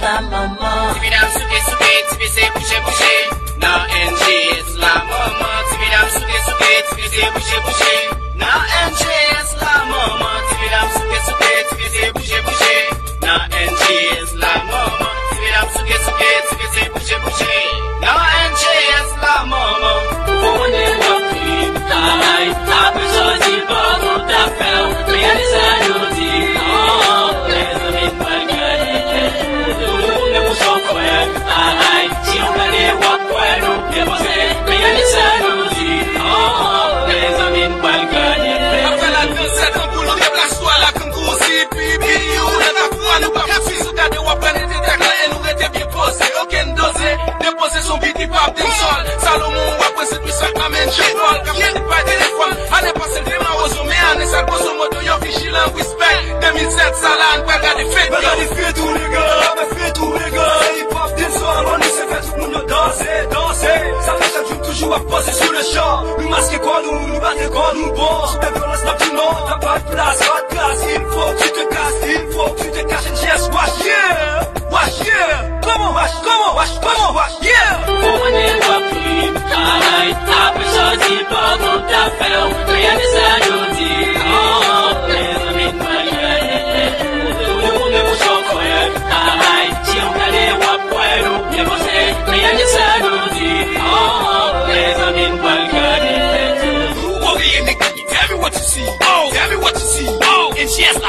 la maman. Timidam suke suke, tibise bouche bouche. Nan NG, it's la maman. Timidam suke suke, tibise bouche bouche. Nan NG, it's la maman. Timidam suke suke, tibise bouche bouche. Nan NG, it's la mama, Timidam souke suke tibise bouche bouche. Le respect, 2700 lang Mwen gade fide, mwen gade fide tou nige Mwen gade fide tou nige Hip hop, dimswa, mani, se fè tout moun yo danse Danse, sa fè sa joun toujou A pose sur le chan, mi maske kwa nou Mi bate kwa nou, bon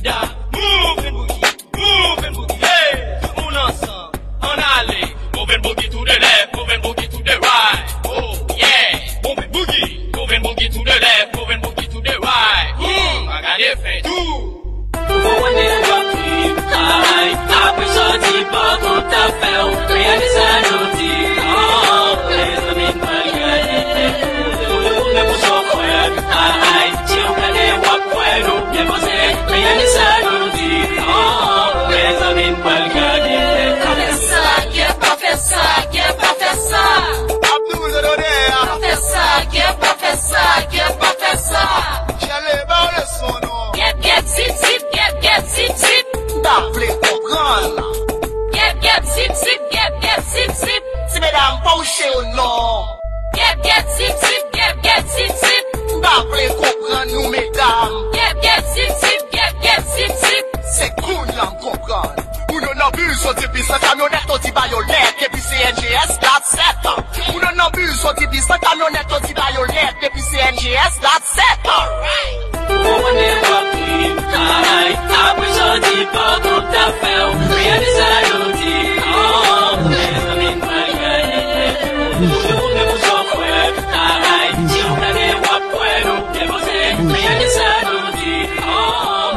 Jada. Gep, gep, sip, sip Baple kopran nou metan Gep, gep, sip, sip Se koun lan kopran Ou nou nan bul so tipi sa kamyonet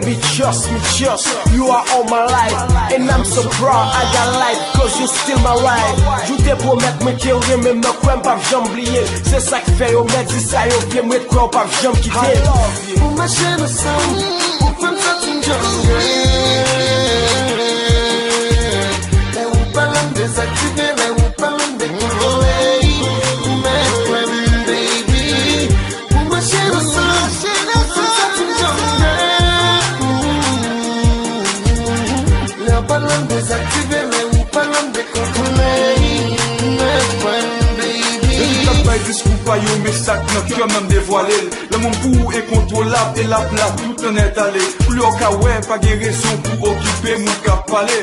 Baby, trust me, trust You are all my life And I'm so proud I got life Cause you still my wife You te promet mwen ke ou reme Mwen kwen pa jom bliye Se sa ki fe yo mwen di sa yo Pye mwen kwen pa jom kite I love you Ou mwen che sa ou Ou kwen sa Fiskou payou me sak nò kèmèm de voalèl Lè moun pou e kontrolap E la plap tout anèt alè Pou lò kawèm pa gen reso Pou okipè moun kapalè